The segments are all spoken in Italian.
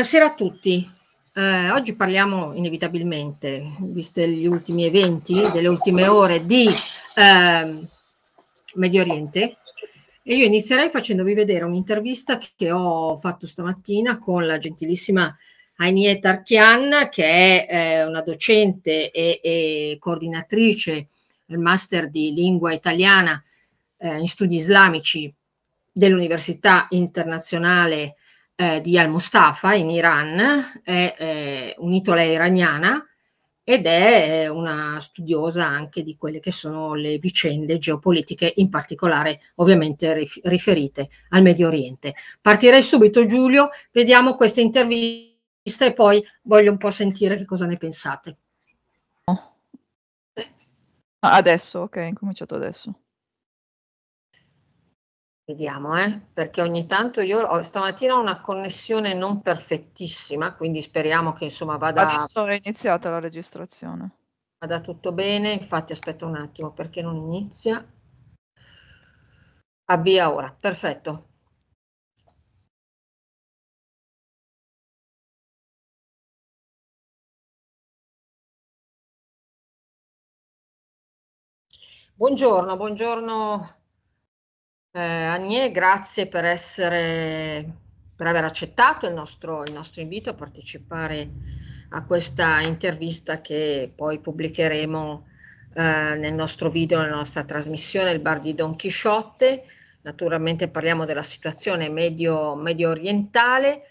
Buonasera a tutti. Eh, oggi parliamo inevitabilmente, viste gli ultimi eventi delle ultime ore, di eh, Medio Oriente. E io inizierei facendovi vedere un'intervista che ho fatto stamattina con la gentilissima Ainiet Archian, che è eh, una docente e, e, coordinatrice del Master di Lingua Italiana eh, in Studi Islamici dell'Università Internazionale eh, di Al-Mustafa in Iran, è eh, un'itola iraniana ed è una studiosa anche di quelle che sono le vicende geopolitiche, in particolare ovviamente rif- riferite al Medio Oriente. Partirei subito Giulio, vediamo questa intervista e poi voglio un po' sentire che cosa ne pensate. Adesso, ok, ho cominciato adesso. Vediamo, eh? perché ogni tanto io ho, stamattina ho una connessione non perfettissima, quindi speriamo che insomma vada. Adesso è iniziata la registrazione. Vada tutto bene, infatti aspetta un attimo perché non inizia. Avvia ora, perfetto. Buongiorno, buongiorno eh, Anie, grazie per essere, per aver accettato il nostro, il nostro invito a partecipare a questa intervista che poi pubblicheremo eh, nel nostro video, nella nostra trasmissione, il bar di Don Chisciotte. Naturalmente parliamo della situazione medio, medio orientale.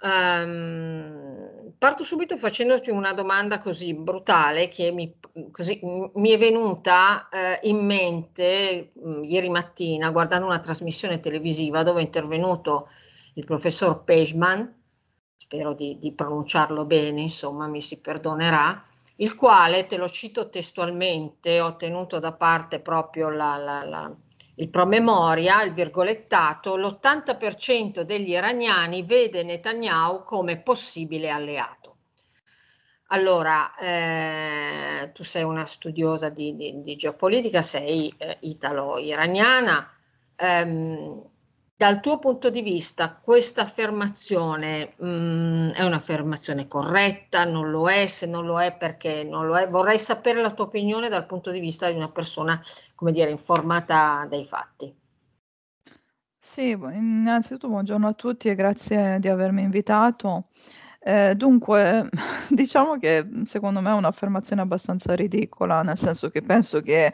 Um, parto subito facendoti una domanda così brutale che mi, così, mi è venuta eh, in mente mh, mm, ieri mattina guardando una trasmissione televisiva dove è intervenuto il professor Pejman, spero di, di pronunciarlo bene, insomma mi si perdonerà, il quale, te lo cito testualmente, ho tenuto da parte proprio la, la, la il promemoria, il virgolettato, l'80% degli iraniani vede Netanyahu come possibile alleato. Allora, eh, tu sei una studiosa di, di, di geopolitica, sei eh, italo-iraniana. Ehm, dal tuo punto di vista, questa affermazione mh, mm, è un'affermazione corretta? Non lo è? Se non lo è, perché non lo è? Vorrei sapere la tua opinione dal punto di vista di una persona, come dire, informata dai fatti. Sì, innanzitutto buongiorno a tutti e grazie di avermi invitato. Eh, dunque, diciamo che secondo me è un'affermazione abbastanza ridicola, nel senso che penso che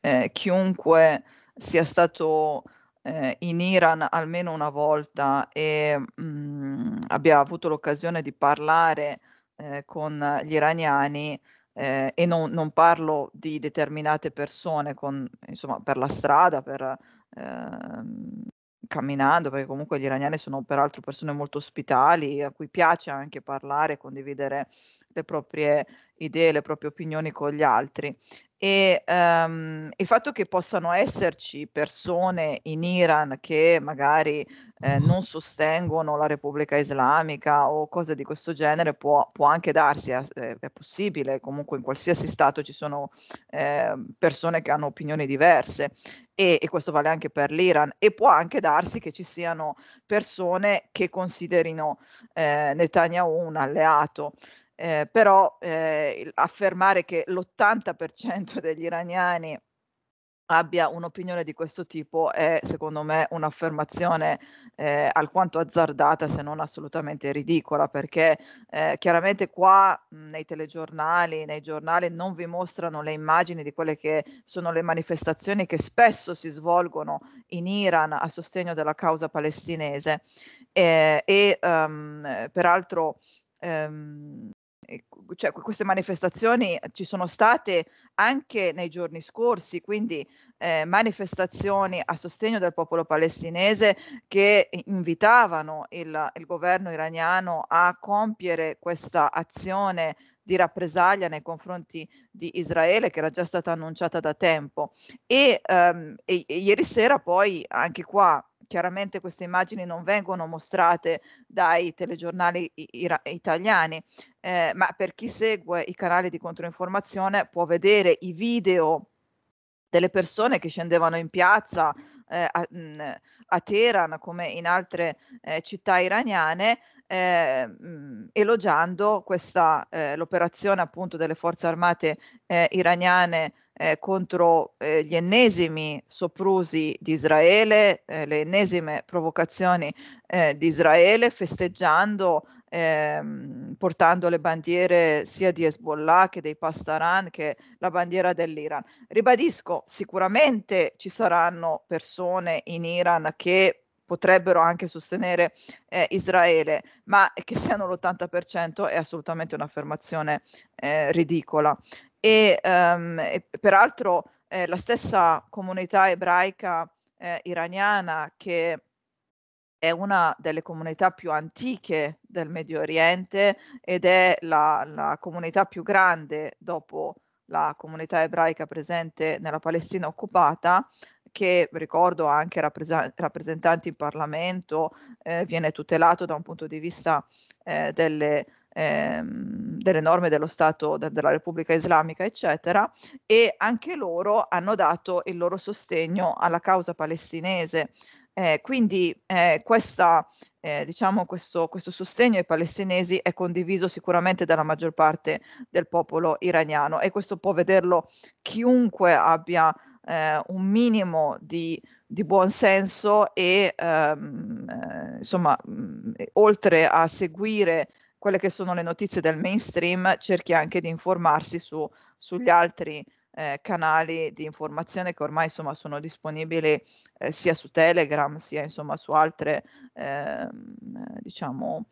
eh, chiunque sia stato eh, in Iran almeno una volta e mh, mhmm, abbia avuto l'occasione di parlare eh, con gli iraniani, eh, e non, non, parlo di determinate persone con, insomma, per la strada, per, ehm, camminando, perché comunque gli iraniani sono peraltro persone molto ospitali, a cui piace anche parlare, condividere le proprie idee, le proprie opinioni con gli altri. E ehm, il fatto che possano esserci persone in Iran che magari eh, non sostengono la Repubblica Islamica o cose di questo genere può, può anche darsi, è, è, possibile, comunque in qualsiasi stato ci sono eh, persone che hanno opinioni diverse e, e, questo vale anche per l'Iran. E può anche darsi che ci siano persone che considerino eh, Netanyahu un alleato. Eh, però eh, affermare che l'80% degli iraniani abbia un'opinione di questo tipo è secondo me un'affermazione eh, alquanto azzardata se non assolutamente ridicola perché eh, chiaramente qua mh, nei telegiornali, nei giornali non vi mostrano le immagini di quelle che sono le manifestazioni che spesso si svolgono in Iran a sostegno della causa palestinese. Eh, e um, peraltro um, cioè, queste manifestazioni eh, ci sono state anche nei giorni scorsi, quindi eh, manifestazioni a sostegno del popolo palestinese che invitavano il, il governo iraniano a compiere questa azione di rappresaglia nei confronti di Israele che era già stata annunciata da tempo. E, um, e, e ieri sera poi anche qua chiaramente queste immagini non vengono mostrate dai telegiornali ira- italiani, eh, ma per chi segue i canali di controinformazione può vedere i video delle persone che scendevano in piazza eh, a, mh, a, Teheran come in altre eh, città iraniane eh, elogiando questa, eh, l'operazione appunto delle forze armate eh, iraniane eh, contro eh, gli ennesimi soprusi di Israele, eh, le ennesime provocazioni di Israele, festeggiando ehm, portando le bandiere sia di Hezbollah che dei Pastaran che la bandiera dell'Iran. Ribadisco, sicuramente ci saranno persone in Iran che potrebbero anche sostenere eh, Israele, ma che siano l'80% è assolutamente un'affermazione eh, ridicola. E, um, e peraltro eh, la stessa comunità ebraica eh, iraniana che è una delle comunità più antiche del Medio Oriente ed è la, la comunità più grande dopo la comunità ebraica presente nella Palestina occupata, che ricordo ha anche rappres- rappresentanti in Parlamento, eh, viene tutelato da un punto di vista eh, delle, ehm, delle, norme dello Stato de- della Repubblica Islamica, eccetera, e anche loro hanno dato il loro sostegno alla causa palestinese. Eh, quindi eh, questa, eh, diciamo questo, questo, sostegno ai palestinesi è condiviso sicuramente dalla maggior parte del popolo iraniano e questo può vederlo chiunque abbia eh, un minimo di, di buon senso e ehm, eh, insomma mh, oltre a seguire quelle che sono le notizie del mainstream cerchi anche di informarsi su, sugli altri eh, canali di informazione che ormai insomma sono disponibili eh, sia su Telegram sia insomma su altre ehm, diciamo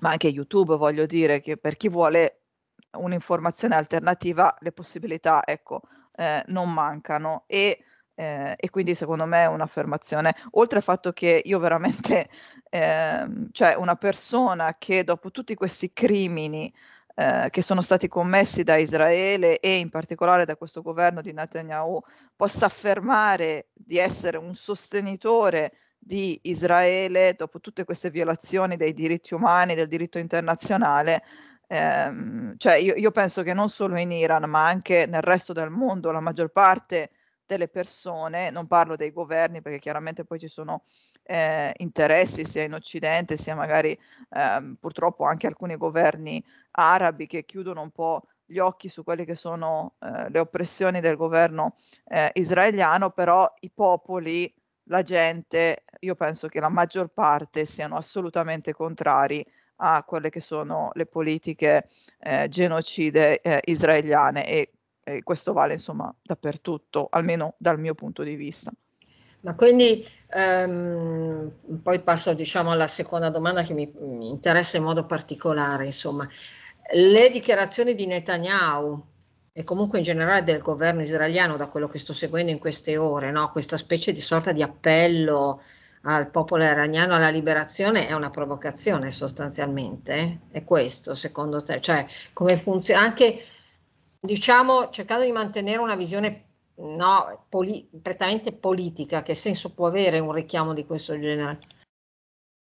ma anche YouTube voglio dire che per chi vuole un'informazione alternativa le possibilità ecco eh, non mancano. E, eh, e, quindi secondo me è un'affermazione, oltre al fatto che io veramente, eh, cioè una persona che dopo tutti questi crimini eh, che sono stati commessi da Israele e in particolare da questo governo di Netanyahu possa affermare di essere un sostenitore di Israele dopo tutte queste violazioni dei diritti umani, del diritto internazionale, Ehm, cioè io, io penso che non solo in Iran, ma anche nel resto del mondo, la maggior parte delle persone, non parlo dei governi perché chiaramente poi ci sono eh, interessi sia in Occidente sia magari eh, purtroppo anche alcuni governi arabi che chiudono un po' gli occhi su quelle che sono eh, le oppressioni del governo eh, israeliano, però i popoli, la gente, io penso che la maggior parte siano assolutamente contrari a quelle che sono le politiche eh, genocide eh, israeliane e, e, questo vale insomma dappertutto, almeno dal mio punto di vista. Ma quindi ehm, poi passo diciamo alla seconda domanda che mi, mi, interessa in modo particolare, insomma, le dichiarazioni di Netanyahu e comunque in generale del governo israeliano, da quello che sto seguendo in queste ore, no? questa specie di sorta di appello al popolo iraniano alla liberazione è una provocazione sostanzialmente, è questo secondo te? Cioè come funziona anche diciamo cercando di mantenere una visione no, poli- prettamente politica, che senso può avere un richiamo di questo genere?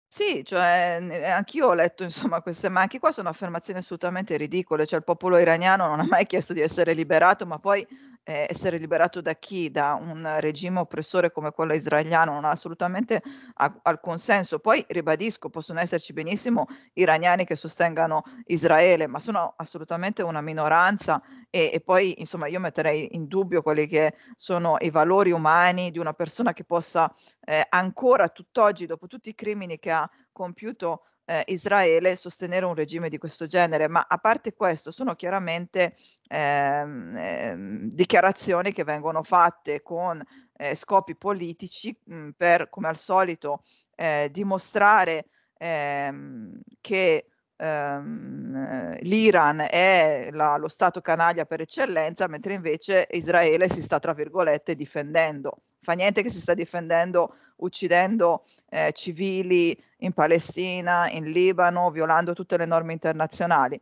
Sì, cioè, anch'io ho letto insomma queste ma anche qua sono affermazioni assolutamente ridicole, cioè il popolo iraniano non ha mai chiesto di essere liberato, ma poi eh, essere liberato da chi? Da un regime oppressore come quello israeliano non ha assolutamente alcun senso. Poi ribadisco, possono esserci benissimo iraniani che sostengano Israele, ma sono assolutamente una minoranza e, e poi insomma io metterei in dubbio quelli che sono i valori umani di una persona che possa eh, ancora tutt'oggi, dopo tutti i crimini che ha compiuto eh, Israele sostenere un regime di questo genere, ma a parte questo sono chiaramente ehm, ehm, dichiarazioni che vengono fatte con eh, scopi politici mh, per, come al solito, eh, dimostrare ehm, che ehm, l'Iran è la, lo Stato canaglia per eccellenza, mentre invece Israele si sta, tra virgolette, difendendo. Fa niente che si sta difendendo uccidendo eh, civili in Palestina, in Libano, violando tutte le norme internazionali.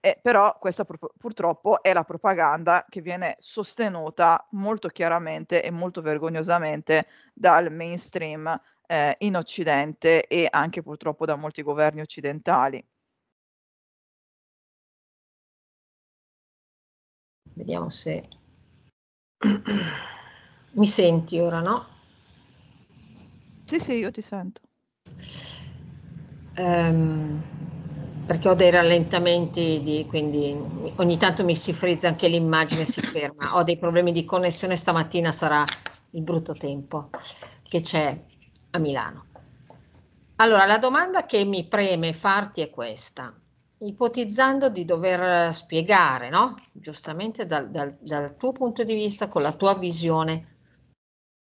Eh, però questa pur- purtroppo è la propaganda che viene sostenuta molto chiaramente e molto vergognosamente dal mainstream eh, in Occidente e anche purtroppo da molti governi occidentali. Vediamo se mi senti ora, no? Sì, sì, io ti sento. ehm, perché ho dei rallentamenti, di, quindi ogni tanto mi si frizza anche l'immagine, si ferma. Ho dei problemi di connessione, stamattina sarà il brutto tempo che c'è a Milano. Allora, la domanda che mi preme farti è questa. Ipotizzando di dover spiegare, no? giustamente dal, dal, dal tuo punto di vista, con la tua visione,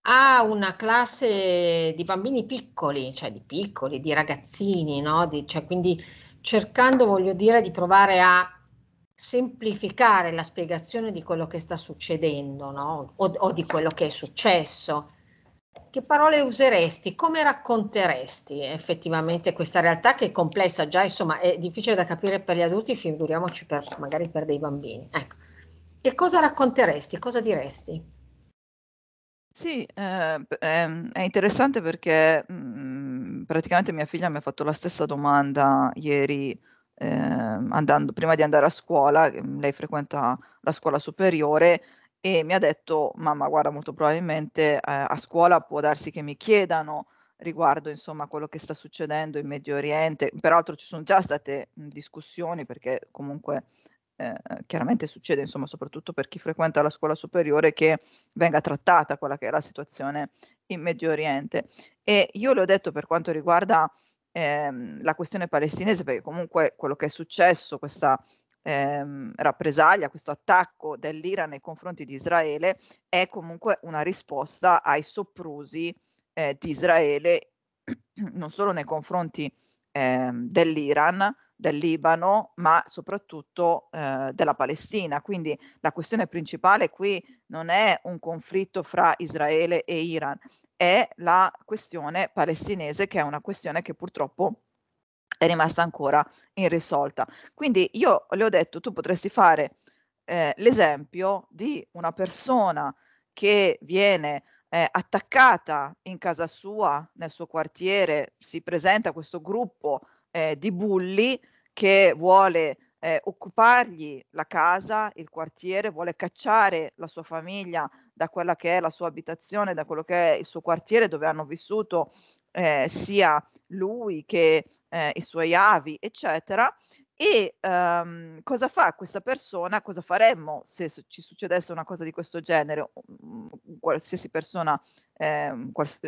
a una classe di bambini piccoli, cioè di piccoli, di ragazzini, no? Di, cioè, quindi cercando, voglio dire, di provare a semplificare la spiegazione di quello che sta succedendo, no? O, o di quello che è successo. Che parole useresti? Come racconteresti effettivamente questa realtà che è complessa già, insomma, è difficile da capire per gli adulti, figuriamoci per, magari per dei bambini. Ecco. Che cosa racconteresti? Cosa diresti? Sì, ehm, ehm, è interessante perché, mhmm, praticamente mia figlia mi ha fatto la stessa domanda ieri, ehm, andando prima di andare a scuola, ehm, lei frequenta la scuola superiore e mi ha detto: "Mamma guarda molto probabilmente, ehm, a scuola può darsi che mi chiedano riguardo, insomma, quello che sta succedendo in Medio Oriente". Peraltro ci son già state, mhmm, discussioni perché comunque eh, chiaramente succede, insomma, soprattutto per chi frequenta la scuola superiore, che venga trattata quella che è la situazione in Medio Oriente. E io le ho detto per quanto riguarda ehm, la questione palestinese, perché comunque quello che è successo, questa ehm, rappresaglia, questo attacco dell'Iran nei confronti di Israele, è comunque una risposta ai soprusi eh, di Israele, non solo nei confronti ehm, dell'Iran, del Libano, ma soprattutto eh, della Palestina. Quindi la questione principale qui non è un conflitto fra Israele e Iran, è la questione palestinese che è una questione che purtroppo è rimasta ancora irrisolta. Quindi io le ho detto, tu potresti fare eh, l'esempio di una persona che viene eh, attaccata in casa sua, nel suo quartiere, si presenta questo gruppo eh, di bulli che vuole eh, occupargli la casa, il quartiere, vuole cacciare la sua famiglia da quella che è la sua abitazione, da quello che è il suo quartiere dove hanno vissuto eh, sia lui che eh, i suoi avi, eccetera. E um, cosa fa questa persona? Cosa faremmo se su- ci succedesse una cosa di questo genere? Um, qualsiasi persona eh, quals-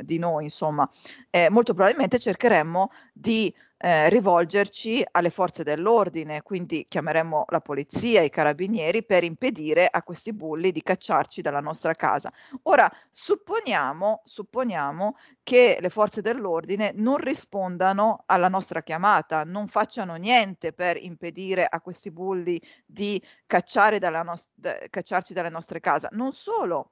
di noi, insomma, eh, molto probabilmente cercheremmo di eh, rivolgerci alle forze dell'ordine, quindi chiameremmo la polizia, i carabinieri per impedire a questi bulli di cacciarci dalla nostra casa. Ora, supponiamo, supponiamo che le forze dell'ordine non rispondano alla nostra chiamata, non facciano niente per impedire a questi bulli di cacciare dalla nos- cacciarci dalle nostre case. Non solo,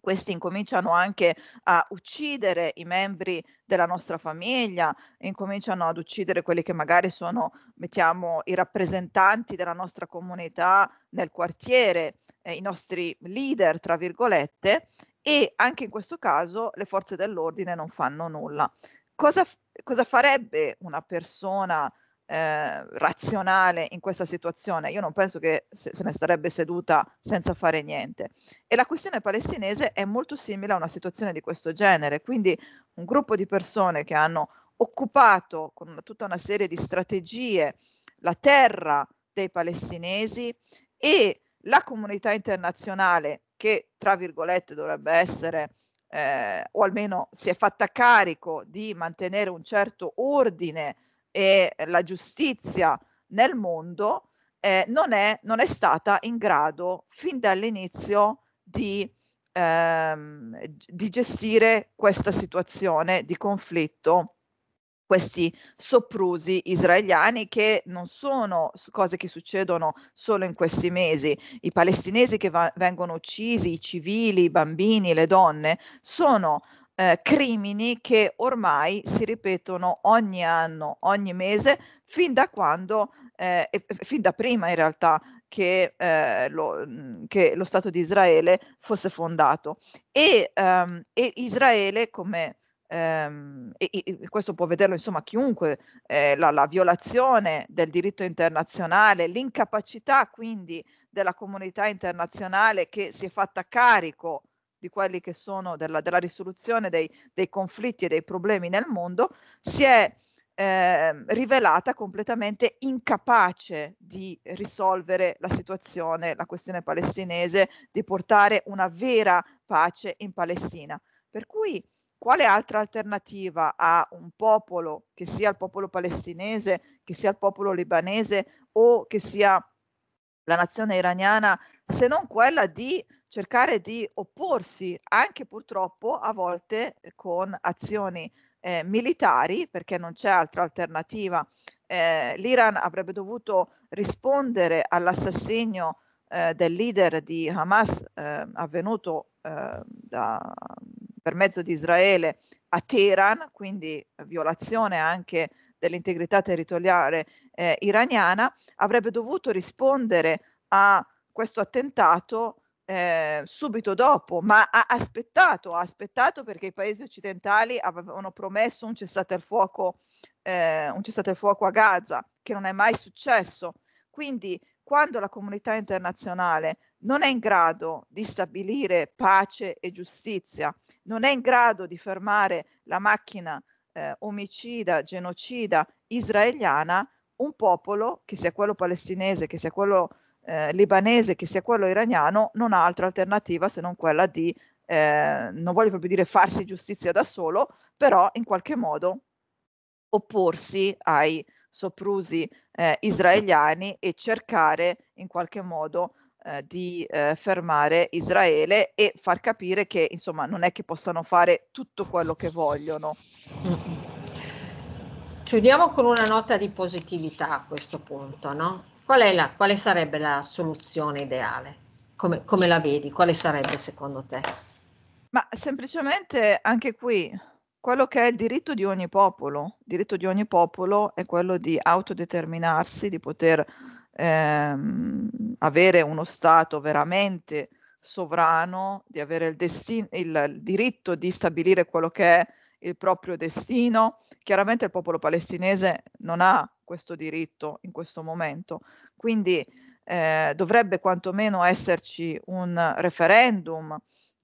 questi incominciano anche a uccidere i membri della nostra famiglia, incominciano ad uccidere quelli che magari sono, mettiamo, i rappresentanti della nostra comunità nel quartiere, eh, i nostri leader, tra virgolette, e anche in questo caso le forze dell'ordine non fanno nulla. Cosa, cosa farebbe una persona eh, razionale in questa situazione, io non penso che se, se ne starebbe seduta senza fare niente. E la questione palestinese è molto simile a una situazione di questo genere, quindi un gruppo di persone che hanno occupato con una, tutta una serie di strategie la terra dei palestinesi e la comunità internazionale che, tra virgolette, dovrebbe essere eh, o almeno si è fatta carico di mantenere un certo ordine e la giustizia nel mondo eh, non, è, non è stata in grado fin dall'inizio di, ehm, di gestire questa situazione di conflitto questi soprusi israeliani che non sono cose che succedono solo in questi mesi. I palestinesi che va- vengono uccisi, i civili, i bambini, le donne, sono eh, crimini che ormai si ripetono ogni anno, ogni mese, fin da quando, eh, fin da prima in realtà che, eh, lo, che lo Stato di Israele fosse fondato. E, um, e Israele come ehm, e, e, questo può vederlo insomma chiunque, eh, la, la, violazione del diritto internazionale, l'incapacità quindi della comunità internazionale che si è fatta carico di quelli che sono della, della risoluzione dei, dei, conflitti e dei problemi nel mondo, si è eh, rivelata completamente incapace di risolvere la situazione, la questione palestinese, di portare una vera pace in Palestina. Per cui quale altra alternativa ha un popolo, che sia il popolo palestinese, che sia il popolo libanese o che sia la nazione iraniana, se non quella di cercare di opporsi anche purtroppo a volte con azioni eh, militari, perché non c'è altra alternativa. Eh, L'Iran avrebbe dovuto rispondere all'assassinio eh, del leader di Hamas eh, avvenuto eh, da, per mezzo di Israele a Teheran, quindi violazione anche dell'integrità territoriale eh, iraniana, avrebbe dovuto rispondere a questo attentato eh, subito dopo, ma ha aspettato, ha aspettato perché i paesi occidentali avevano promesso un cessate il fuoco, eh, un cessate il fuoco a Gaza, che non è mai successo. Quindi quando la comunità internazionale non è in grado di stabilire pace e giustizia, non è in grado di fermare la macchina eh, omicida, genocida israeliana, un popolo, che sia quello palestinese, che sia quello eh, libanese che sia quello iraniano non ha altra alternativa se non quella di, eh, non voglio proprio dire farsi giustizia da solo, però in qualche modo opporsi ai soprusi eh, israeliani e cercare in qualche modo eh, di eh, fermare Israele e far capire che insomma non è che possano fare tutto quello che vogliono. Chiudiamo con una nota di positività a questo punto, no? Qual, la, quale sarebbe la soluzione ideale? Come, come la vedi? Quale sarebbe secondo te? Ma semplicemente anche qui quello che è il diritto di ogni popolo. Il diritto di ogni popolo è quello di autodeterminarsi, di poter ehm, avere uno Stato veramente sovrano, di avere il, destin- il diritto di stabilire quello che è il proprio destino. Chiaramente il popolo palestinese non ha questo diritto in questo momento. Quindi eh, dovrebbe quantomeno esserci un referendum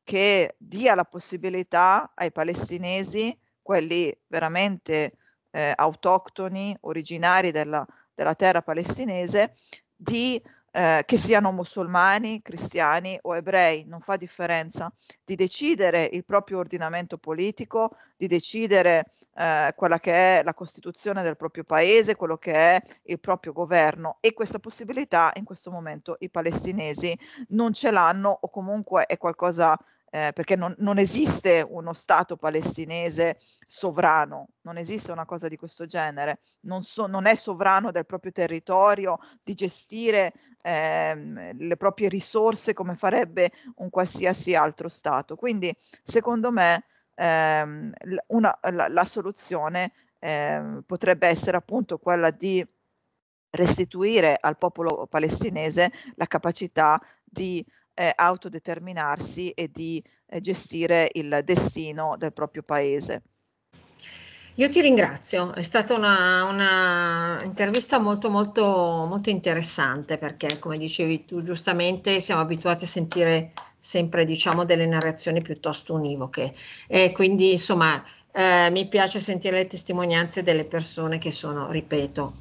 che dia la possibilità ai palestinesi, quelli veramente eh, autoctoni, originari della, della terra palestinese, di eh, che siano musulmani, cristiani o ebrei, non fa differenza, di decidere il proprio ordinamento politico, di decidere eh, quella che è la Costituzione del proprio paese, quello che è il proprio governo. E questa possibilità in questo momento i palestinesi non ce l'hanno o comunque è qualcosa eh, perché non, non, esiste uno Stato palestinese sovrano, non esiste una cosa di questo genere, non, so, non è sovrano del proprio territorio di gestire ehm, le proprie risorse come farebbe un qualsiasi altro Stato. Quindi secondo me ehm, una, la, la, soluzione ehm, potrebbe essere appunto quella di restituire al popolo palestinese la capacità di eh, autodeterminarsi e di eh, gestire il destino del proprio paese. Io ti ringrazio, è stata una, una, intervista molto molto molto interessante perché come dicevi tu giustamente siamo abituati a sentire sempre diciamo delle narrazioni piuttosto univoche e quindi insomma eh, mi piace sentire le testimonianze delle persone che sono, ripeto,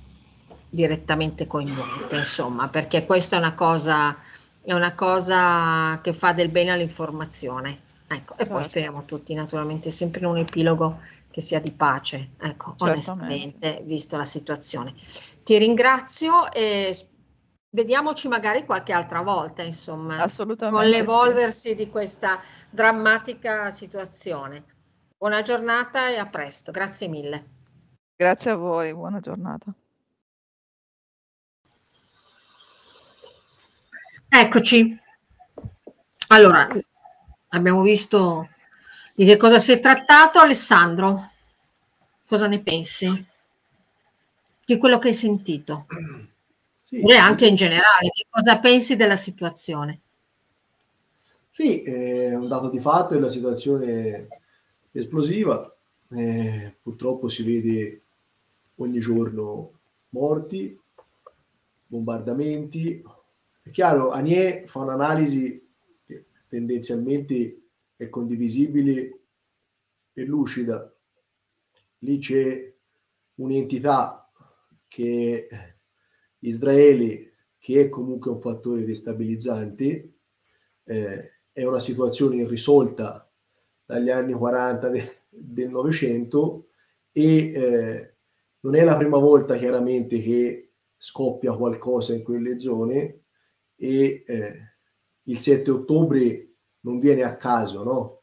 direttamente coinvolte insomma perché questa è una cosa è una cosa che fa del bene all'informazione. Ecco, e certo. poi speriamo tutti, naturalmente, sempre in un epilogo che sia di pace, ecco, onestamente, visto la situazione. Ti ringrazio e vediamoci magari qualche altra volta, insomma, con l'evolversi sì. di questa drammatica situazione. Buona giornata e a presto, grazie mille. Grazie a voi, buona giornata. Eccoci. Allora, abbiamo visto di che cosa si è trattato. Alessandro, cosa ne pensi? Di quello che hai sentito? Sì, e anche in generale, che cosa pensi della situazione? Sì, è un dato di fatto, è una situazione esplosiva. Eh, purtroppo si vede ogni giorno morti, bombardamenti, è chiaro, Anier fa un'analisi che tendenzialmente è condivisibile e lucida. Lì c'è un'entità che Israele, che è comunque un fattore destabilizzante, eh, è una situazione irrisolta dagli anni 40 de, del Novecento e eh, non è la prima volta chiaramente che scoppia qualcosa in quelle zone e eh, il 7 ottobre non viene a caso, no?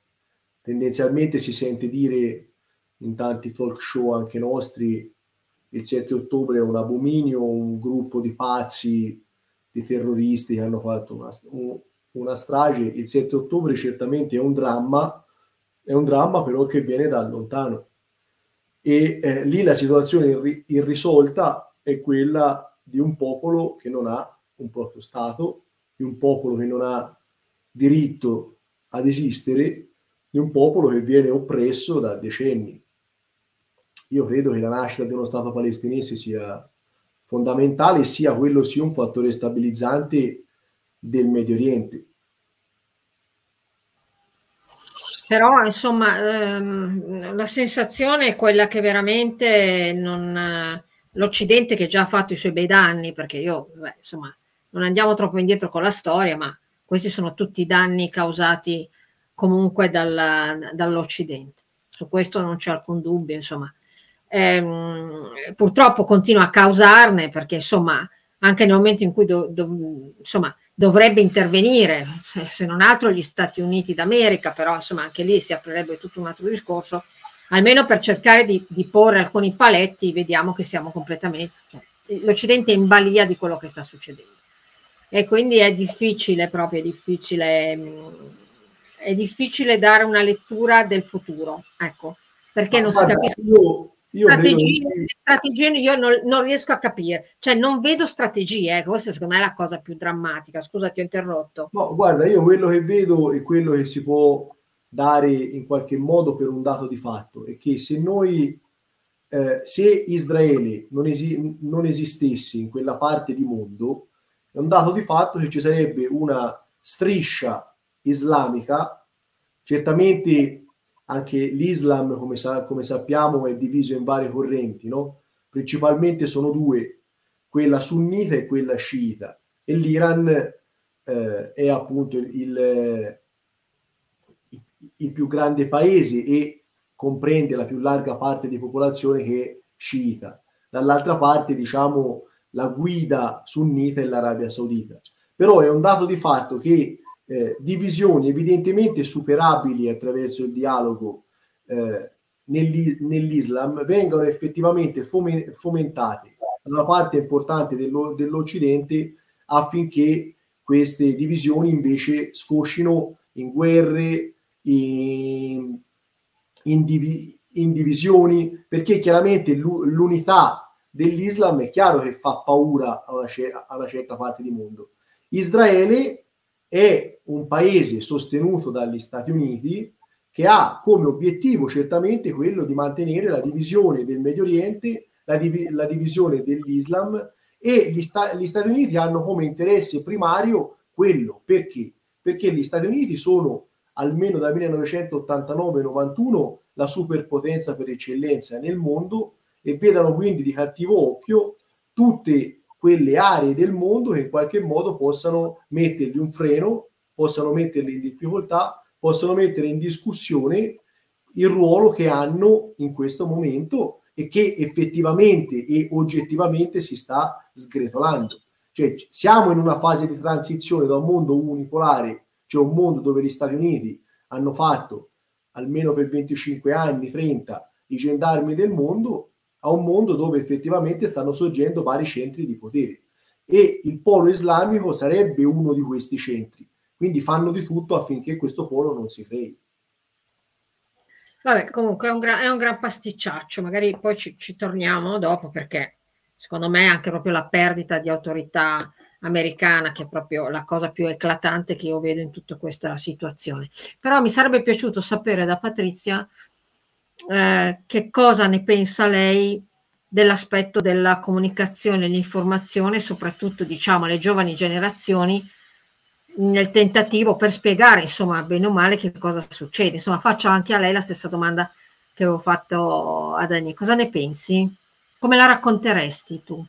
Tendenzialmente si sente dire in tanti talk show anche nostri il 7 ottobre è un abominio, un gruppo di pazzi, di terroristi che hanno fatto una, una strage. Il 7 ottobre certamente è un dramma, è un dramma però che viene da lontano. E eh, lì la situazione irri- irrisolta è quella di un popolo che non ha un proprio Stato, di un popolo che non ha diritto ad esistere, di un popolo che viene oppresso da decenni. Io credo che la nascita di uno Stato palestinese sia fondamentale e sia quello sia un fattore stabilizzante del Medio Oriente. Però, insomma, ehm, la sensazione è quella che veramente non, l'Occidente che già ha fatto i suoi bei danni, perché io, beh, insomma, non andiamo troppo indietro con la storia, ma questi sono tutti danni causati comunque dalla, dall'Occidente. Su questo non c'è alcun dubbio, insomma. Ehm, purtroppo continua a causarne perché, insomma, anche nel momento in cui do, do, insomma, dovrebbe intervenire, se, se, non altro gli Stati Uniti d'America, però insomma anche lì si aprirebbe tutto un altro discorso, almeno per cercare di, di porre alcuni paletti, vediamo che siamo completamente, cioè, l'Occidente è in balia di quello che sta succedendo. E quindi è difficile, proprio è difficile, è difficile dare una lettura del futuro, ecco, perché Ma non guarda, si capisce. Io, io strategie, vedo... strategie io non, non, riesco a capire, cioè non vedo strategie, ecco, questa secondo me è la cosa più drammatica. Scusa, ti ho interrotto. No, guarda, io quello che vedo è quello che si può dare in qualche modo per un dato di fatto, è che se noi, eh, se Israele non, esi- non esistesse in quella parte di mondo, è un dato di fatto che ci sarebbe una striscia islamica, certamente anche l'Islam, come, sa- come sappiamo, è diviso in varie correnti, no? principalmente sono due, quella sunnita e quella sciita, e l'Iran eh, è appunto il, il, più grande paese e comprende la più larga parte di popolazione che è sciita. Dall'altra parte, diciamo, la guida sunnita è l'Arabia Saudita. Però è un dato di fatto che eh, divisioni evidentemente superabili attraverso il dialogo eh, negli, nell'Islam vengano effettivamente fomentate da una parte importante dello, dell'Occidente affinché queste divisioni invece sfoscino in guerre, in, in, divi, in divisioni, perché chiaramente l'unità dell'Islam è chiaro che fa paura a una, certa parte di mondo. Israele è un paese sostenuto dagli Stati Uniti che ha come obiettivo certamente quello di mantenere la divisione del Medio Oriente, la, div- la divisione dell'Islam e gli, sta- gli, Stati Uniti hanno come interesse primario quello. Perché? Perché gli Stati Uniti sono almeno dal 1989-91 la superpotenza per eccellenza nel mondo e vedano quindi di cattivo occhio tutte quelle aree del mondo che in qualche modo possano mettergli un freno, possano metterli in difficoltà, possano mettere in discussione il ruolo che hanno in questo momento e che effettivamente e oggettivamente si sta sgretolando. Cioè siamo in una fase di transizione da un mondo unipolare, cioè un mondo dove gli Stati Uniti hanno fatto almeno per 25 anni, 30, i gendarmi del mondo, a un mondo dove effettivamente stanno sorgendo vari centri di potere e il polo islamico sarebbe uno di questi centri. Quindi fanno di tutto affinché questo polo non si crei. Vabbè, comunque è un, gran, è un gran pasticciaccio, magari poi ci, ci, torniamo dopo perché secondo me anche proprio la perdita di autorità americana che è proprio la cosa più eclatante che io vedo in tutta questa situazione. Però mi sarebbe piaciuto sapere da Patrizia eh, che cosa ne pensa lei dell'aspetto della comunicazione, l'informazione, soprattutto diciamo alle giovani generazioni nel tentativo per spiegare insomma bene o male che cosa succede. Insomma, faccio anche a lei la stessa domanda che avevo fatto ad Annie. Cosa ne pensi? come la racconteresti tu?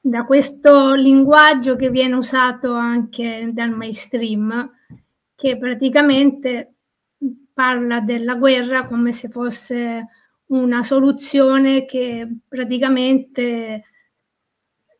Da questo linguaggio che viene usato anche dal mainstream, che praticamente parla della guerra come se fosse una soluzione che praticamente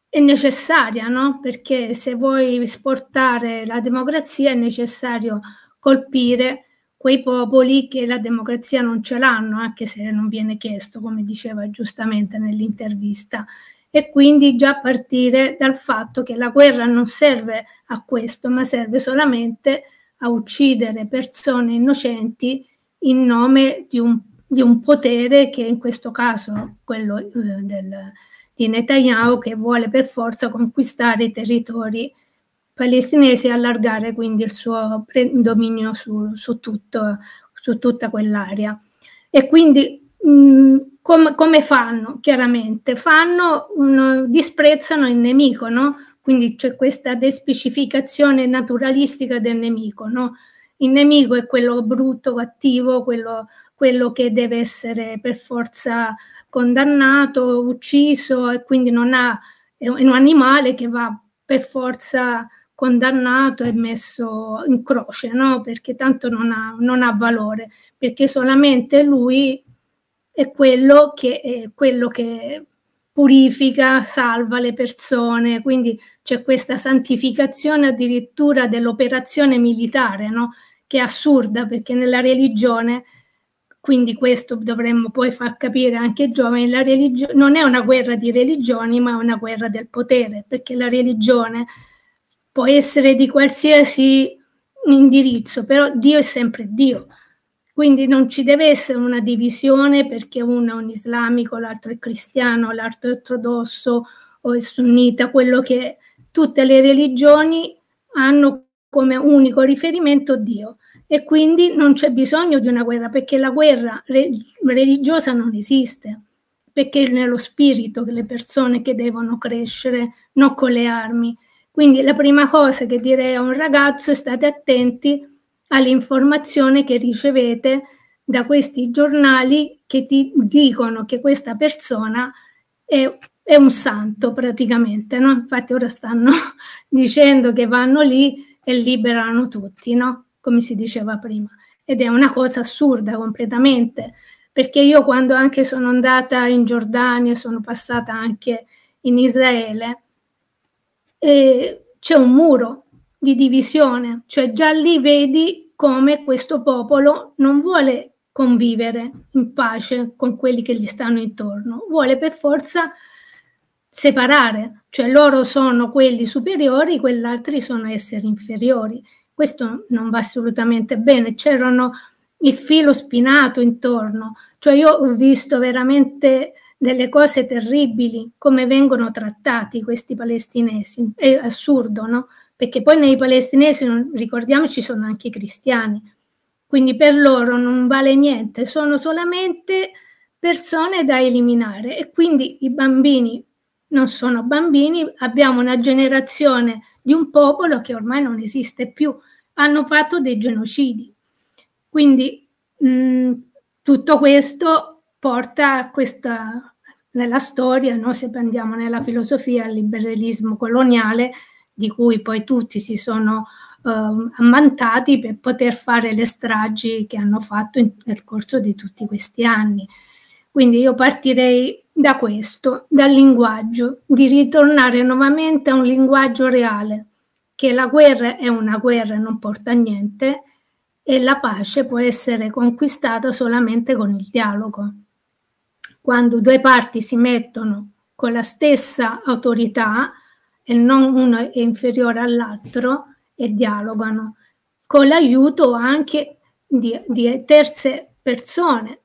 è necessaria, no? Perché se vuoi esportare la democrazia è necessario colpire quei popoli che la democrazia non ce l'hanno, anche se non viene chiesto, come diceva giustamente nell'intervista. E quindi già partire dal fatto che la guerra non serve a questo, ma serve solamente a uccidere persone innocenti in nome di un, di un potere che in questo caso quello eh, del, di Netanyahu che vuole per forza conquistare i territori palestinesi e allargare quindi il suo dominio su, su, tutto, su tutta quell'area. E quindi mh, com, come fanno? Chiaramente fanno un, disprezzano il nemico, no? Quindi c'è questa despecificazione naturalistica del nemico, no? Il nemico è quello brutto, cattivo, quello, quello che deve essere per forza condannato, ucciso e quindi non ha, è un animale che va per forza condannato e messo in croce, no? perché tanto non ha, non ha valore, perché solamente lui è quello che, è quello che purifica, salva le persone, quindi c'è questa santificazione addirittura dell'operazione militare, no? che è assurda perché nella religione, quindi questo dovremmo poi far capire anche ai giovani, la religione non è una guerra di religioni, ma è una guerra del potere, perché la religione può essere di qualsiasi indirizzo, però Dio è sempre Dio. Quindi non ci deve essere una divisione perché uno è un islamico, l'altro è cristiano, l'altro è ortodosso o è sunnita, quello che tutte le religioni hanno come unico riferimento Dio. E quindi non c'è bisogno di una guerra perché la guerra religiosa non esiste, perché è nello spirito che le persone che devono crescere, non con le armi. Quindi la prima cosa che direi a un ragazzo è state attenti all'informazione che ricevete da questi giornali che ti dicono che questa persona è, è un santo praticamente, no? Infatti ora stanno dicendo che vanno lì e liberano tutti, no? Come si diceva prima. Ed è una cosa assurda completamente, perché io quando anche sono andata in Giordania, sono passata anche in Israele, eh, c'è un muro di divisione, cioè già lì vedi come questo popolo non vuole convivere in pace con quelli che gli stanno intorno, vuole per forza separare, cioè loro sono quelli superiori, quegli altri sono esseri inferiori. Questo non va assolutamente bene, c'erano il filo spinato intorno, cioè io ho visto veramente delle cose terribili, come vengono trattati questi palestinesi. È assurdo, no? Perché poi nei palestinesi, ricordiamoci, sono anche i cristiani. Quindi per loro non vale niente, sono solamente persone da eliminare e quindi i bambini non sono bambini, abbiamo una generazione di un popolo che ormai non esiste più, hanno fatto dei genocidi. Quindi mh, tutto questo porta a questa, nella storia, no? se andiamo nella filosofia, al liberalismo coloniale, di cui poi tutti si sono uh, ammantati per poter fare le stragi che hanno fatto in, nel corso di tutti questi anni. Quindi io partirei da questo, dal linguaggio, di ritornare nuovamente a un linguaggio reale, che la guerra è una guerra e non porta a niente e la pace può essere conquistata solamente con il dialogo quando due parti si mettono con la stessa autorità e non uno è inferiore all'altro e dialogano, con l'aiuto anche di, di terze persone,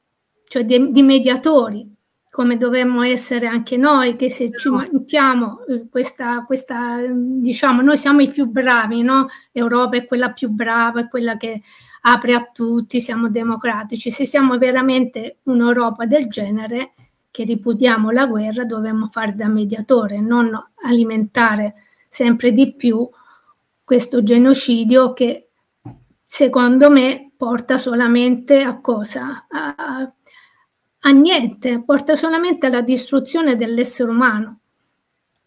cioè di, di, mediatori, come dovremmo essere anche noi, che se ci mettiamo eh, questa, questa, diciamo, noi siamo i più bravi, no? L'Europa è quella più brava, è quella che apre a tutti, siamo democratici. Se siamo veramente un'Europa del genere, che ripudiamo la guerra dobbiamo fare da mediatore, non alimentare sempre di più questo genocidio che secondo me porta solamente a cosa? A, a niente, porta solamente alla distruzione dell'essere umano.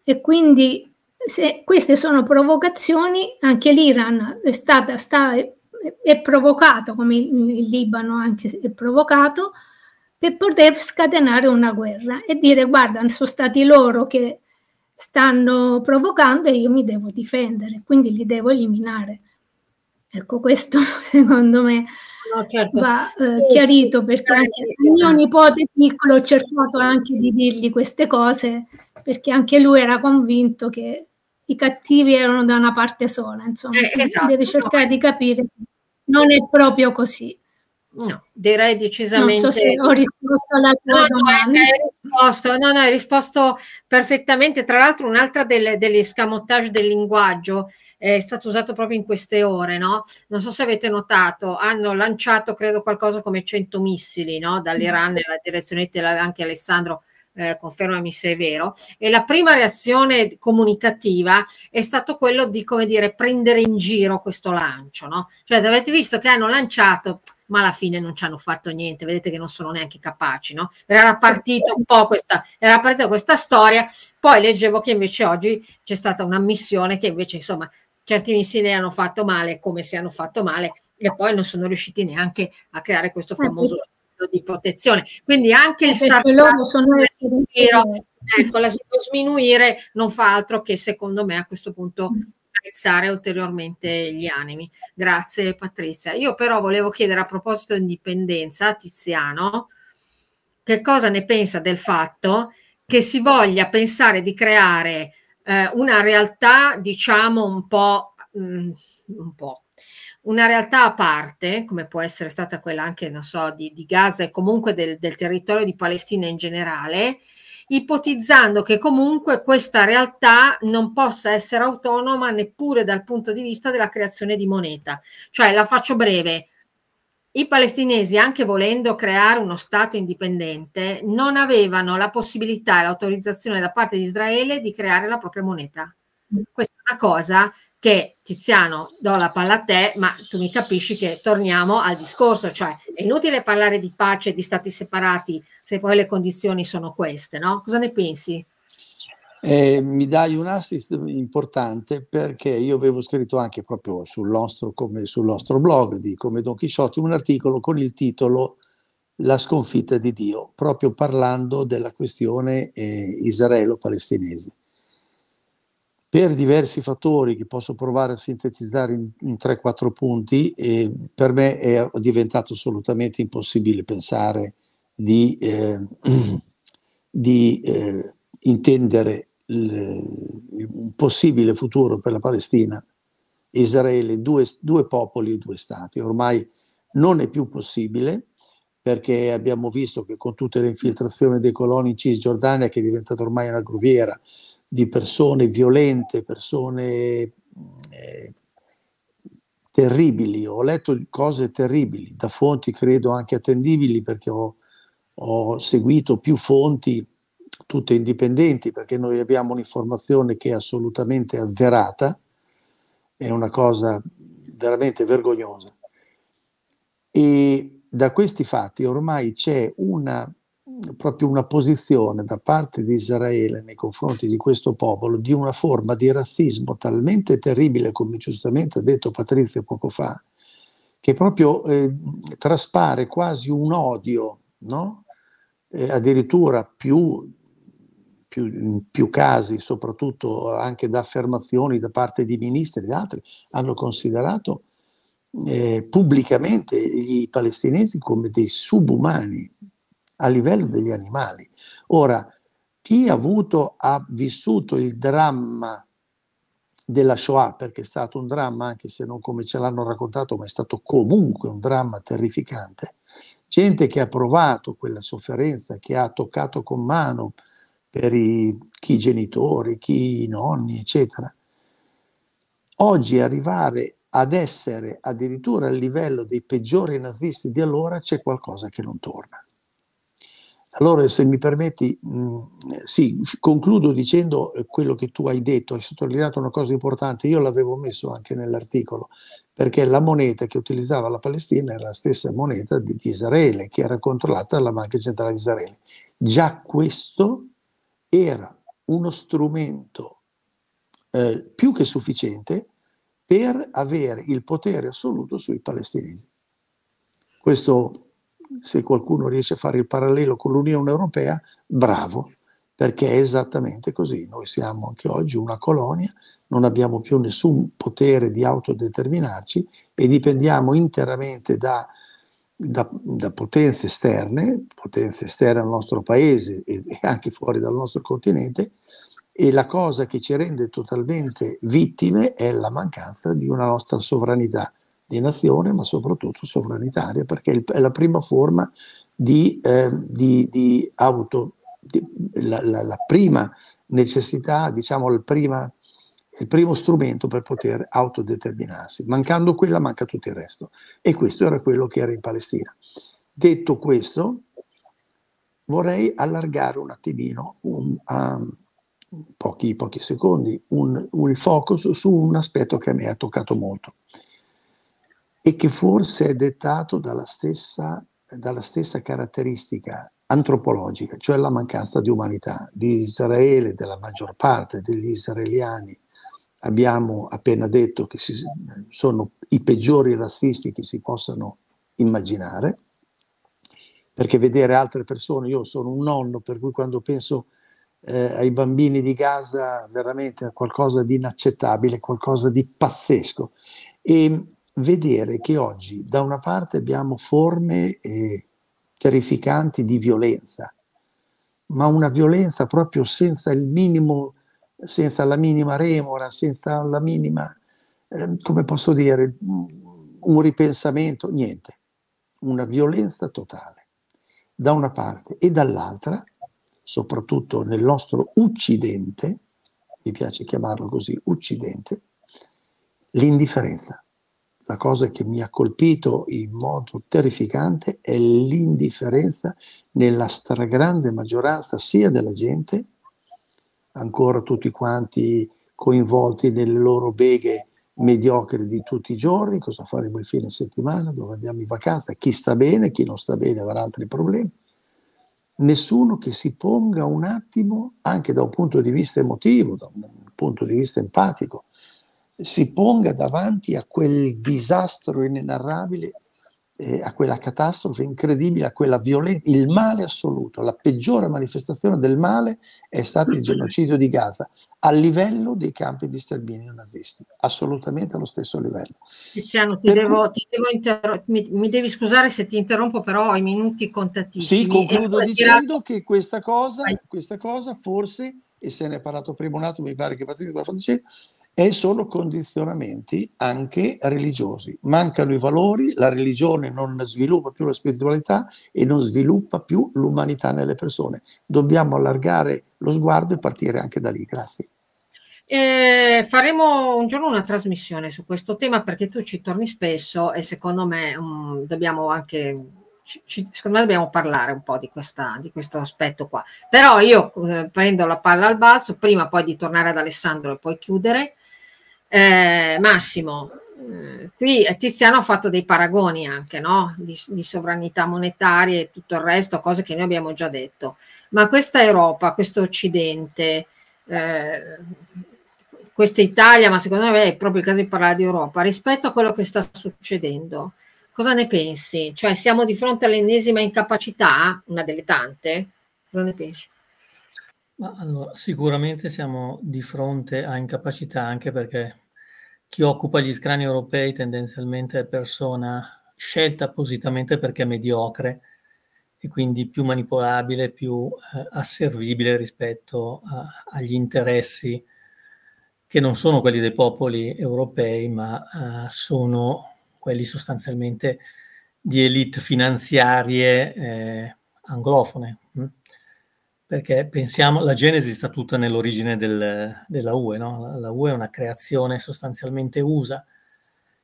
E quindi se queste sono provocazioni, anche l'Iran è stata, sta, è provocato, come il Libano anche è provocato, per poter scatenare una guerra e dire guarda, sono stati loro che stanno provocando e io mi devo difendere, quindi li devo eliminare. Ecco, questo secondo me no, certo. va eh, chiarito perché anche il mio nipote piccolo ho cercato anche di dirgli queste cose perché anche lui era convinto che i cattivi erano da una parte sola, insomma, eh, esatto, deve cercare no. di capire che non è proprio così. No, direi decisamente. Non so se ho risposto alla tua no, domanda. No, hai risposto, no, no, hai risposto perfettamente. Tra l'altro, un'altra delle, degli scamotage del linguaggio è stato usato proprio in queste ore, no? Non so se avete notato, hanno lanciato, credo, qualcosa come 100 missili, no? Dall'Iran nella direzione, anche Alessandro eh, confermami se è vero, e la prima reazione comunicativa è stato quello di, come dire, prendere in giro questo lancio, no? Cioè, avete visto che hanno lanciato, ma alla fine non ci hanno fatto niente, vedete che non sono neanche capaci, no? Era partita un po' questa, era partita questa storia, poi leggevo che invece oggi c'è stata una missione che invece, insomma, certi missili hanno fatto male come se hanno fatto male e poi non sono riusciti neanche a creare questo eh, famoso di protezione. Quindi anche il eh, sarcasmo, ecco, la, sminuire non fa altro che secondo me a questo punto aizzare ulteriormente gli animi. Grazie Patrizia. Io però volevo chiedere a proposito di indipendenza a Tiziano che cosa ne pensa del fatto che si voglia pensare di creare eh, una realtà diciamo un po', mh, mm, un po' una realtà a parte, come può essere stata quella anche, non so, di, di Gaza e comunque del, del territorio di Palestina in generale, ipotizzando che comunque questa realtà non possa essere autonoma neppure dal punto di vista della creazione di moneta. Cioè, la faccio breve, i palestinesi, anche volendo creare uno Stato indipendente, non avevano la possibilità e l'autorizzazione da parte di Israele di creare la propria moneta. Questa è una cosa che Tiziano do la palla a te, ma tu mi capisci che torniamo al discorso, cioè è inutile parlare di pace e di stati separati se poi le condizioni sono queste, no? Cosa ne pensi? Eh, mi dai un assist importante perché io avevo scritto anche proprio sul nostro, come, sul nostro blog di Come Don Chisciotti un articolo con il titolo La sconfitta di Dio, proprio parlando della questione eh, israelo-palestinese per diversi fattori che posso provare a sintetizzare in, in 3-4 punti, eh, per me è diventato assolutamente impossibile pensare di, eh, di eh, intendere un possibile futuro per la Palestina Israele, due, due popoli e due stati. Ormai non è più possibile perché abbiamo visto che con tutte le infiltrazioni dei coloni in Cisgiordania, che è diventata ormai una gruviera, di persone violente, persone eh, terribili. Ho letto cose terribili, da fonti credo anche attendibili perché ho, ho seguito più fonti, tutte indipendenti, perché noi abbiamo un'informazione che è assolutamente azzerata, è una cosa veramente vergognosa. E da questi fatti ormai c'è una proprio una posizione da parte di Israele nei confronti di questo popolo di una forma di razzismo talmente terribile, come giustamente ha detto Patrizia poco fa, che proprio eh, traspare quasi un odio, no? eh, addirittura più, più, in più casi, soprattutto anche da affermazioni da parte di ministri e altri, hanno considerato eh, pubblicamente i palestinesi come dei subumani, a livello degli animali. Ora, chi ha avuto, ha vissuto il dramma della Shoah, perché è stato un dramma, anche se non come ce l'hanno raccontato, ma è stato comunque un dramma terrificante, gente che ha provato quella sofferenza, che ha toccato con mano per i, chi i genitori, chi i nonni, eccetera. Oggi arrivare ad essere addirittura a livello dei peggiori nazisti di allora c'è qualcosa che non torna Allora, se mi permetti, mm, sì, concludo dicendo quello che tu hai detto, hai sottolineato una cosa importante, io l'avevo messo anche nell'articolo, perché la moneta che utilizzava la Palestina era la stessa moneta di, di Israele, che era controllata dalla Banca Centrale di Israele. Già questo era uno strumento eh, più che sufficiente per avere il potere assoluto sui palestinesi. Questo se qualcuno riesce a fare il parallelo con l'Unione Europea, bravo, perché è esattamente così. Noi siamo anche oggi una colonia, non abbiamo più nessun potere di autodeterminarci e dipendiamo interamente da, da, da potenze esterne, potenze esterne al nostro paese e, e anche fuori dal nostro continente, e la cosa che ci rende totalmente vittime è la mancanza di una nostra sovranità di nazione, ma soprattutto sovranitaria, perché è la prima forma di, eh, di, di auto, di, la, la, la, prima necessità, diciamo, il, prima, il primo strumento per poter autodeterminarsi. Mancando quella, manca tutto il resto. E questo era quello che era in Palestina. Detto questo, vorrei allargare un attimino, un, um, pochi, pochi secondi, un, un, il focus su un aspetto che a me ha toccato molto e che forse è dettato dalla stessa, dalla stessa caratteristica antropologica, cioè la mancanza di umanità di Israele, della maggior parte degli israeliani. Abbiamo appena detto che si, sono i peggiori razzisti che si possano immaginare, perché vedere altre persone, io sono un nonno, per cui quando penso eh, ai bambini di Gaza veramente è qualcosa di inaccettabile, qualcosa di pazzesco. E vedere che oggi da una parte abbiamo forme eh, terrificanti di violenza, ma una violenza proprio senza il minimo, senza la minima remora, senza la minima, eh, come posso dire, un ripensamento, niente, una violenza totale, da una parte. E dall'altra, soprattutto nel nostro Occidente, mi piace chiamarlo così, Occidente, l'indifferenza la cosa che mi ha colpito in modo terrificante è l'indifferenza nella stragrande maggioranza sia della gente, ancora tutti quanti coinvolti nelle loro beghe mediocri di tutti i giorni, cosa faremo il fine settimana, dove andiamo in vacanza, chi sta bene, chi non sta bene avrà altri problemi. Nessuno che si ponga un attimo, anche da un punto di vista emotivo, da un punto di vista empatico, si ponga davanti a quel disastro inenarrabile, eh, a quella catastrofe incredibile, a quella violenza, il male assoluto, la peggiore manifestazione del male è stato il genocidio di Gaza, a livello dei campi di sterminio nazisti, assolutamente allo stesso livello. Tiziano, ti devo, ti devo interrom- mi, mi, devi scusare se ti interrompo, però ho i minuti contatissimi. Sì, concludo dicendo che questa cosa, questa cosa forse, e se ne è parlato prima un attimo, mi pare che Patrizia lo dicendo, e sono condizionamenti anche religiosi. Mancano i valori, la religione non sviluppa più la spiritualità e non sviluppa più l'umanità nelle persone. Dobbiamo allargare lo sguardo e partire anche da lì. Grazie. Eh, faremo un giorno una trasmissione su questo tema perché tu ci torni spesso e secondo me um, dobbiamo anche ci, secondo me dobbiamo parlare un po' di, questa, di questo aspetto qua. Però io eh, prendo la palla al balzo, prima poi di tornare ad Alessandro e poi chiudere. Eh, Massimo, eh, qui Tiziano ha fatto dei paragoni anche no? di, di, sovranità monetaria e tutto il resto, cose che noi abbiamo già detto. Ma questa Europa, questo Occidente, eh, questa Italia, ma secondo me è proprio il caso di parlare di Europa, rispetto a quello che sta succedendo, cosa ne pensi? Cioè siamo di fronte all'ennesima incapacità, una delle tante? Cosa ne pensi? Ma allora, sicuramente siamo di fronte a incapacità anche perché chi occupa gli scrani europei tendenzialmente è persona scelta appositamente perché è mediocre e quindi più manipolabile, più eh, asservibile rispetto a, agli interessi che non sono quelli dei popoli europei, ma eh, sono quelli sostanzialmente di elite finanziarie eh, anglofone. Hm? Perché pensiamo, la genesi sta tutta nell'origine del, della UE, no? la UE è una creazione sostanzialmente USA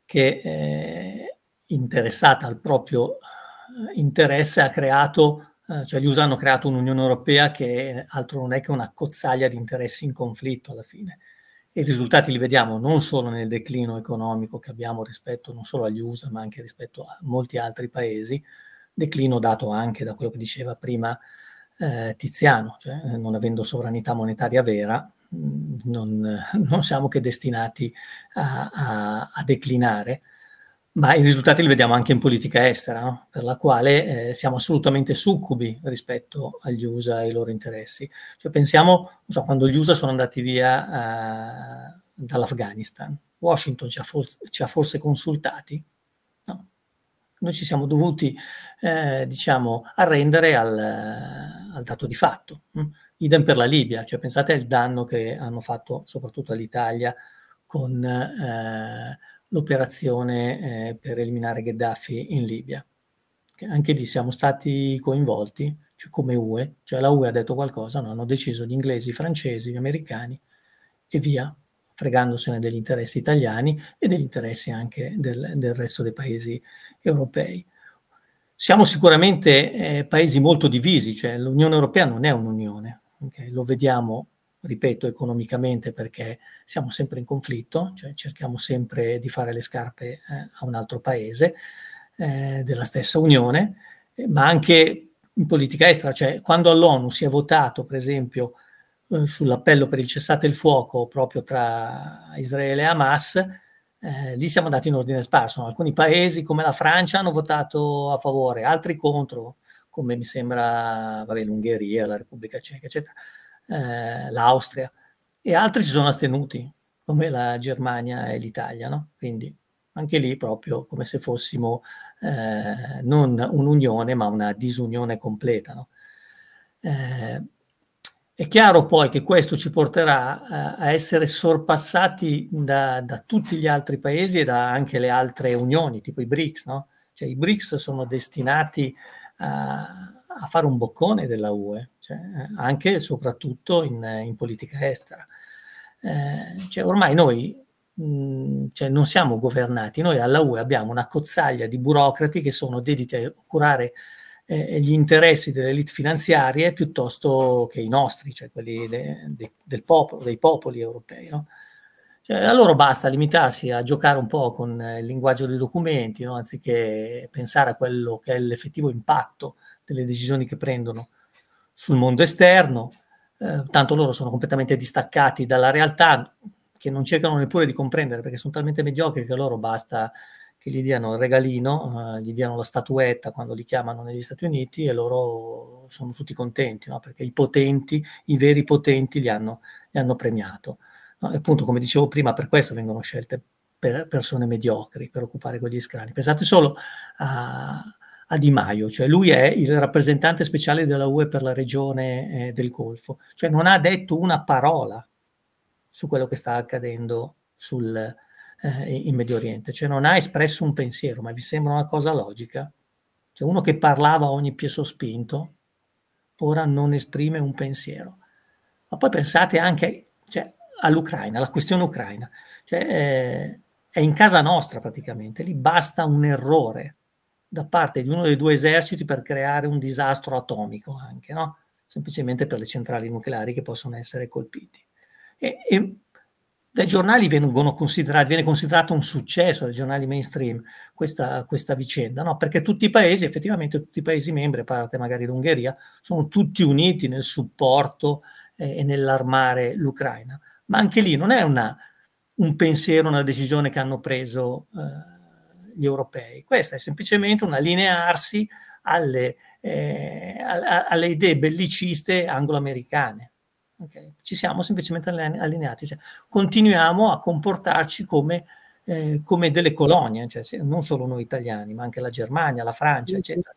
che eh, interessata al proprio interesse ha creato eh, cioè gli USA hanno creato un'Unione Europea che altro non è che una cozzaglia di interessi in conflitto alla fine. E i risultati li vediamo non solo nel declino economico che abbiamo rispetto non solo agli USA, ma anche rispetto a molti altri paesi, declino dato anche da quello che diceva prima eh, Tiziano, cioè non avendo sovranità monetaria vera, mm, non, non siamo che destinati a, a, a declinare ma i risultati li vediamo anche in politica estera, no? per la quale eh, siamo assolutamente succubi rispetto agli USA e ai loro interessi. Cioè, pensiamo, so, quando gli USA sono andati via uh, dall'Afghanistan, Washington ci ha, forse, ci ha forse consultati? No. Noi ci siamo dovuti, eh, diciamo, arrendere al, al, dato di fatto. Hm? Idem per la Libia, cioè pensate al danno che hanno fatto soprattutto all'Italia con... Eh, l'operazione eh, per eliminare Gheddafi in Libia. Anche lì siamo stati coinvolti, cioè come UE, cioè la UE ha detto qualcosa, no? hanno deciso gli inglesi, i francesi, gli americani e via, fregandosene degli interessi italiani e degli interessi anche del, del resto dei paesi europei. Siamo sicuramente eh, paesi molto divisi, cioè l'Unione Europea non è un'unione, okay? lo vediamo ripeto, economicamente perché siamo sempre in conflitto, cioè cerchiamo sempre di fare le scarpe eh, a un altro paese eh, della stessa Unione, eh, ma anche in politica estera, cioè quando all'ONU si è votato, per esempio, eh, sull'appello per il cessate il fuoco proprio tra Israele e Hamas, eh, lì siamo andati in ordine sparso. Alcuni paesi come la Francia hanno votato a favore, altri contro, come mi sembra vabbè, l'Ungheria, la Repubblica Ceca, eccetera eh, l'Austria, e altri si sono astenuti, come la Germania e l'Italia, no? Quindi anche lì proprio come se fossimo eh, non un'unione, ma una disunione completa, no? Eh, è chiaro poi che questo ci porterà a, a essere sorpassati da, da, tutti gli altri paesi e da anche le altre unioni, tipo i BRICS, no? Cioè i BRICS sono destinati a, a fare un boccone della UE, cioè, anche e soprattutto in, in politica estera. Eh, cioè, ormai noi mh, cioè, non siamo governati, noi alla UE abbiamo una cozzaglia di burocrati che sono dediti a curare eh, gli interessi delle elite finanziarie piuttosto che i nostri, cioè quelli de, de, del popolo, dei popoli europei. No? Cioè, a loro basta limitarsi a giocare un po' con il linguaggio dei documenti, no? anziché pensare a quello che è l'effettivo impatto delle decisioni che prendono sul mondo esterno, eh, tanto loro sono completamente distaccati dalla realtà che non cercano neppure di comprendere perché sono talmente mediocri che a loro basta che gli diano il regalino, eh, gli diano la statuetta quando li chiamano negli Stati Uniti e loro sono tutti contenti, no? perché i potenti, i veri potenti li hanno, li hanno premiato. No? E appunto, come dicevo prima, per questo vengono scelte per persone mediocri per occupare quegli scrani. Pensate solo a, a Di Maio, cioè lui è il rappresentante speciale della UE per la regione eh, del Golfo, cioè non ha detto una parola su quello che sta accadendo sul, eh, in Medio Oriente, cioè non ha espresso un pensiero, ma vi sembra una cosa logica? Cioè uno che parlava a ogni piè sospinto, ora non esprime un pensiero. Ma poi pensate anche cioè, all'Ucraina, alla questione ucraina, cioè, eh, è in casa nostra praticamente, lì basta un errore da parte di uno dei due eserciti per creare un disastro atomico anche, no? semplicemente per le centrali nucleari che possono essere colpiti. E, e dai giornali vengono considerati, viene considerato un successo dai giornali mainstream questa, questa vicenda, no? perché tutti i paesi, effettivamente tutti i paesi membri, a parte magari l'Ungheria, sono tutti uniti nel supporto eh, e nell'armare l'Ucraina. Ma anche lì non è una, un pensiero, una decisione che hanno preso eh, gli europei. Questa è semplicemente un allinearsi alle, eh, alle idee belliciste anglo-americane. Okay? Ci siamo semplicemente allineati, cioè, continuiamo a comportarci come, eh, come delle colonie, cioè, non solo noi italiani, ma anche la Germania, la Francia, eccetera.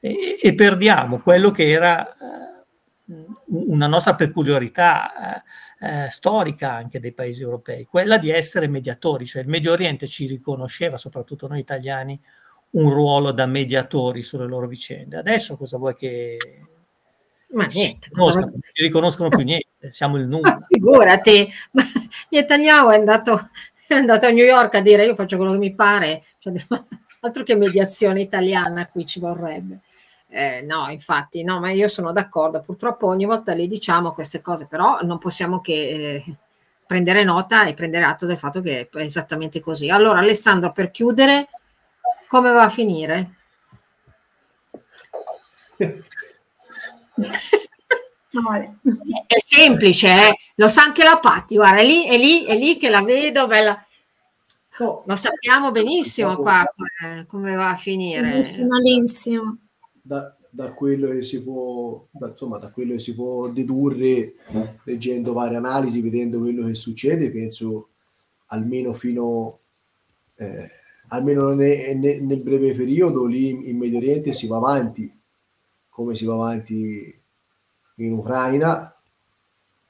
E, e perdiamo quello che era eh, una nostra peculiarità eh, eh, storica anche dei paesi europei, quella di essere mediatori, cioè il Medio Oriente ci riconosceva, soprattutto noi italiani, un ruolo da mediatori sulle loro vicende. Adesso cosa vuoi che... Ma niente, non ci riconoscono più niente, siamo il nulla. Ma figurati, ma Netanyahu è andato, è andato a New York a dire io faccio quello che mi pare, cioè, altro che mediazione italiana qui ci vorrebbe. Eh, no, infatti, no, ma io sono d'accordo. Purtroppo ogni volta le diciamo queste cose, però non possiamo che eh, prendere nota e prendere atto del fatto che è esattamente così. Allora, Alessandro, per chiudere, come va a finire? è semplice, eh? lo sa anche la Patti, guarda, è lì, è lì, è lì che la vedo, bella. No. Lo sappiamo benissimo qua come va a finire. Malissimo. Da, da, quello che si può, da, insomma, da quello che si può dedurre leggendo varie analisi, vedendo quello che succede, penso almeno fino eh, almeno ne, ne, nel breve periodo lì in Medio Oriente si va avanti come si va avanti in Ucraina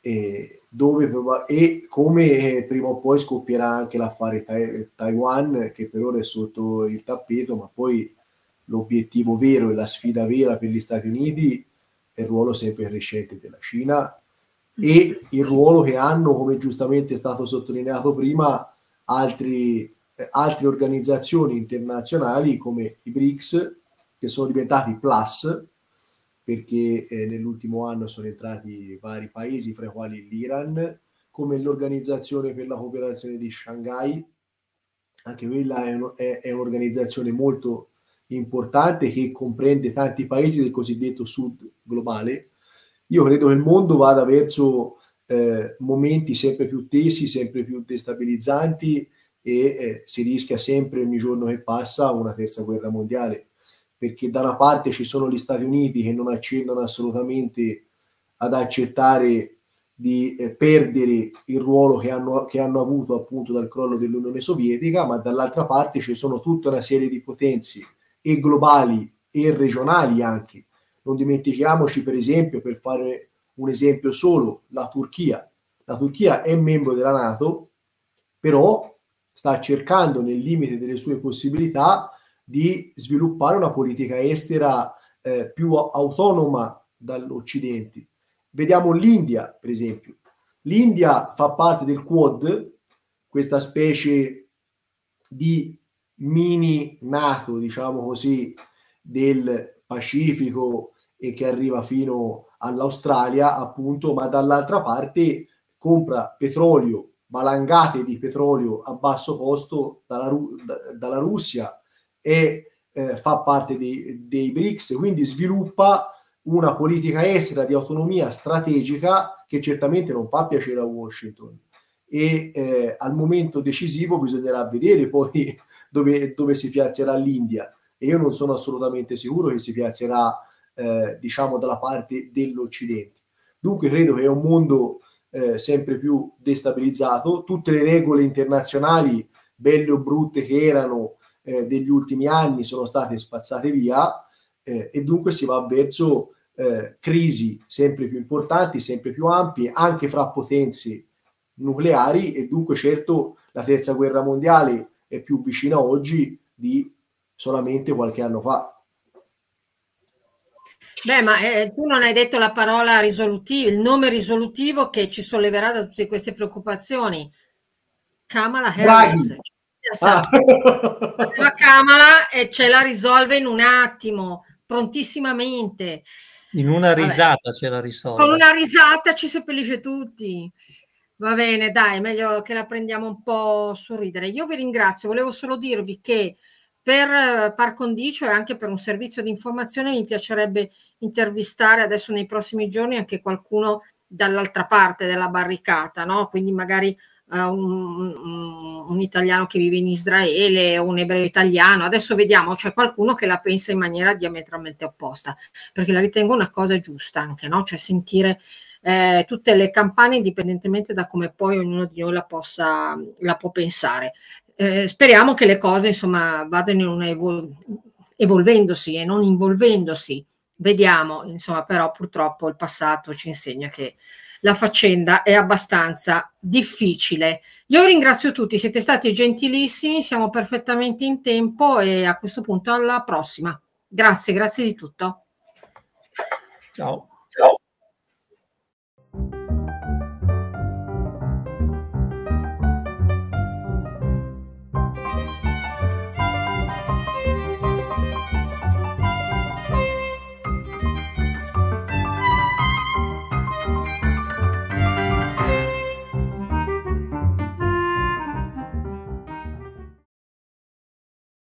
e, dove, e come prima o poi scoppierà anche l'affare Taiwan che per ora è sotto il tappeto ma poi l'obiettivo vero e la sfida vera per gli Stati Uniti è il ruolo sempre crescente della Cina e il ruolo che hanno, come giustamente è stato sottolineato prima, altri, eh, altre organizzazioni internazionali come i BRICS, che sono diventati plus, perché eh, nell'ultimo anno sono entrati vari paesi, fra i quali l'Iran, come l'Organizzazione per la cooperazione di Shanghai, anche quella è, un, è, è un'organizzazione molto importante che comprende tanti paesi del cosiddetto sud globale. Io credo che il mondo vada verso eh, momenti sempre più tesi, sempre più destabilizzanti e eh, si rischia sempre ogni giorno che passa una terza guerra mondiale perché da una parte ci sono gli Stati Uniti che non accennano assolutamente ad accettare di eh, perdere il ruolo che hanno, che hanno avuto appunto dal crollo dell'Unione Sovietica, ma dall'altra parte ci sono tutta una serie di potenze e globali e regionali anche. Non dimentichiamoci per esempio, per fare un esempio solo, la Turchia. La Turchia è membro della Nato, però sta cercando nel limite delle sue possibilità di sviluppare una politica estera eh, più autonoma dall'Occidente. Vediamo l'India, per esempio. L'India fa parte del Quad, questa specie di mini NATO, diciamo così, del Pacifico e che arriva fino all'Australia, appunto, ma dall'altra parte compra petrolio, valangate di petrolio a basso costo dalla, dalla Russia, e eh, fa parte dei, dei BRICS, quindi sviluppa una politica estera di autonomia strategica che certamente non fa piacere a Washington. E eh, al momento decisivo bisognerà vedere poi dove, dove, si piazzerà l'India. E io non sono assolutamente sicuro che si piazzerà eh, diciamo dalla parte dell'Occidente. Dunque credo che è un mondo eh, sempre più destabilizzato, tutte le regole internazionali, belle o brutte che erano, eh, degli ultimi anni sono state spazzate via eh, e dunque si va verso eh, crisi sempre più importanti, sempre più ampie, anche fra potenze nucleari e dunque certo la terza guerra mondiale è più vicina oggi di solamente qualche anno fa. Beh, ma eh, tu non hai detto la parola risolutivo, il nome risolutivo che ci solleverà da tutte queste preoccupazioni. Kamala Harris. Draghi. Esatto. Ah. La Kamala e ce la risolve in un attimo, prontissimamente. In una risata Vabbè. ce la risolve. Con una risata ci seppellisce tutti. Va bene, dai, meglio che la prendiamo un po' sul ridere. Io vi ringrazio, volevo solo dirvi che per eh, par condicio e anche per un servizio di informazione mi piacerebbe intervistare adesso nei prossimi giorni anche qualcuno dall'altra parte della barricata, no? Quindi magari un, un, italiano che vive in Israele un ebreo italiano. Adesso vediamo, c'è qualcuno che la pensa in maniera diametralmente opposta, perché la ritengo una cosa giusta anche, no? Cioè sentire eh, tutte le campane indipendentemente da come poi ognuno di noi la, possa, la può pensare. Eh, speriamo che le cose insomma vadano in evol- evolvendosi e non involvendosi. Vediamo, insomma, però purtroppo il passato ci insegna che la faccenda è abbastanza difficile. Io ringrazio tutti, siete stati gentilissimi, siamo perfettamente in tempo e a questo punto alla prossima. Grazie, grazie di tutto. Ciao.